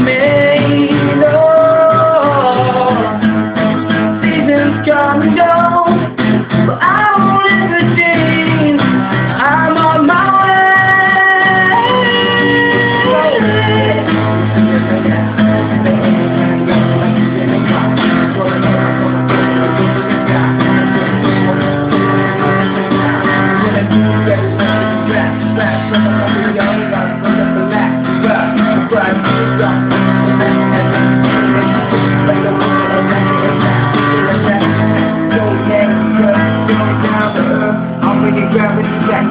made of. Seasons come and go, but I won't ever change. I'm on my way. Yeah.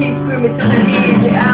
keep screaming till the. Oh!